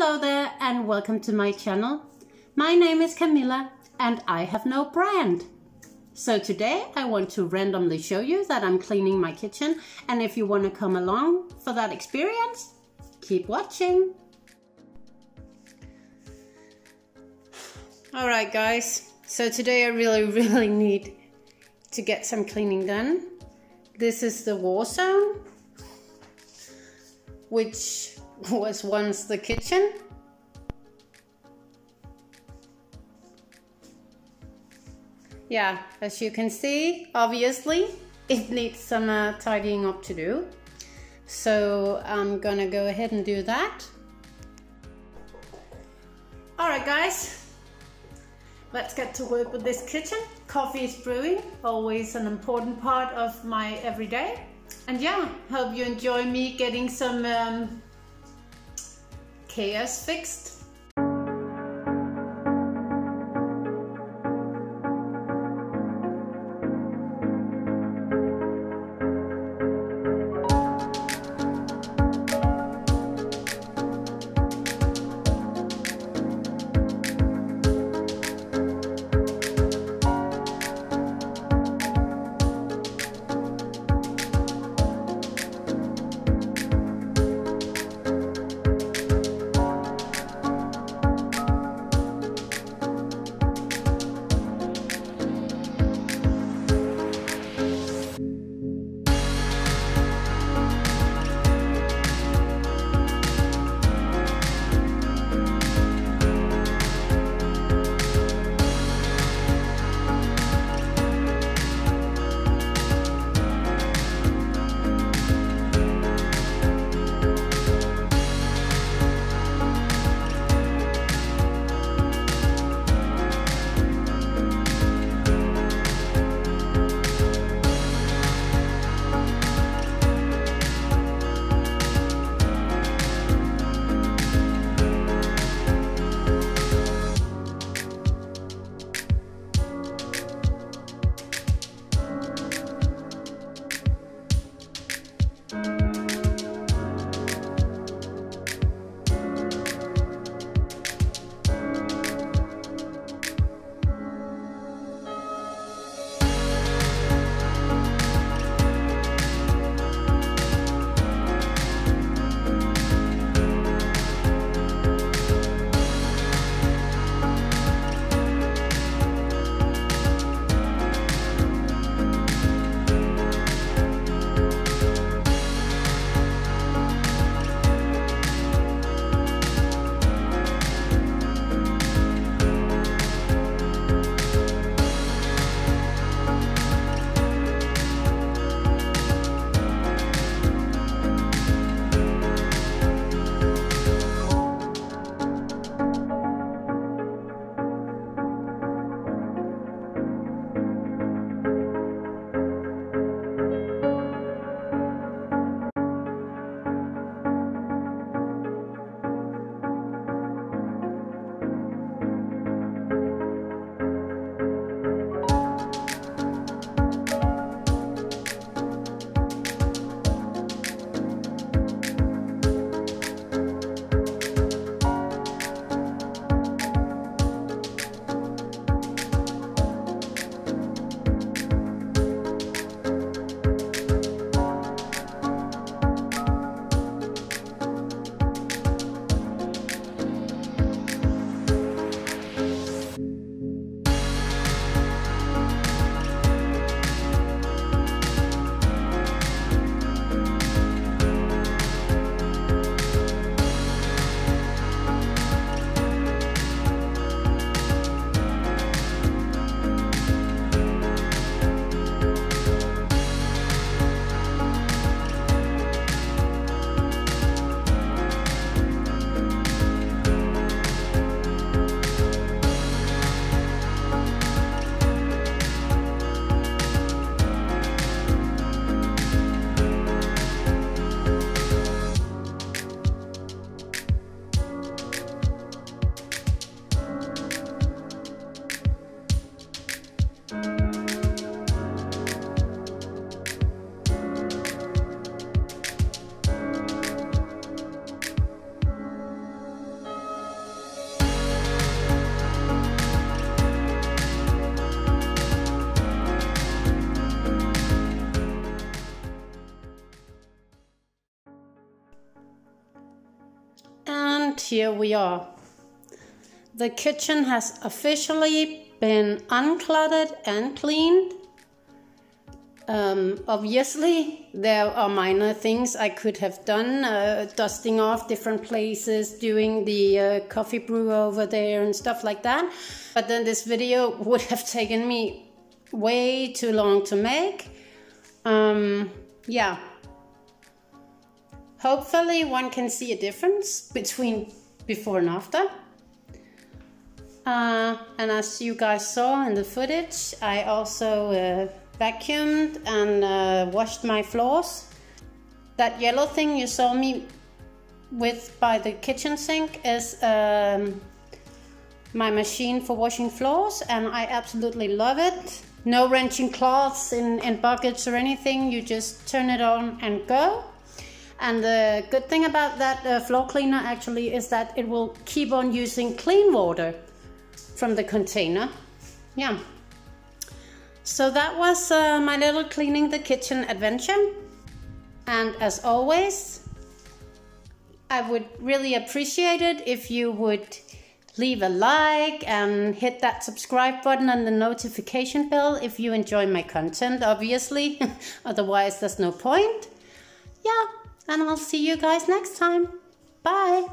Hello there and welcome to my channel. My name is Camilla and I have no brand. So today I want to randomly show you that I'm cleaning my kitchen and if you want to come along for that experience, keep watching. Alright guys, so today I really really need to get some cleaning done. This is the war zone, which was once the kitchen. Yeah, as you can see, obviously, it needs some uh, tidying up to do. So I'm gonna go ahead and do that. Alright guys, let's get to work with this kitchen. Coffee is brewing, always an important part of my everyday. And yeah, hope you enjoy me getting some um, chaos fixed. And here we are. The kitchen has officially been uncluttered and cleaned. Um, obviously, there are minor things I could have done, uh, dusting off different places, doing the uh, coffee brew over there and stuff like that. But then this video would have taken me way too long to make. Um, yeah. Hopefully one can see a difference between before and after. Uh, and as you guys saw in the footage, I also uh, vacuumed and uh, washed my floors. That yellow thing you saw me with by the kitchen sink is um, my machine for washing floors and I absolutely love it. No wrenching cloths in, in buckets or anything, you just turn it on and go. And the good thing about that uh, floor cleaner actually is that it will keep on using clean water from the container. Yeah. So that was uh, my little cleaning the kitchen adventure. And as always, I would really appreciate it if you would leave a like and hit that subscribe button and the notification bell if you enjoy my content, obviously. Otherwise, there's no point. Yeah, and I'll see you guys next time. Bye.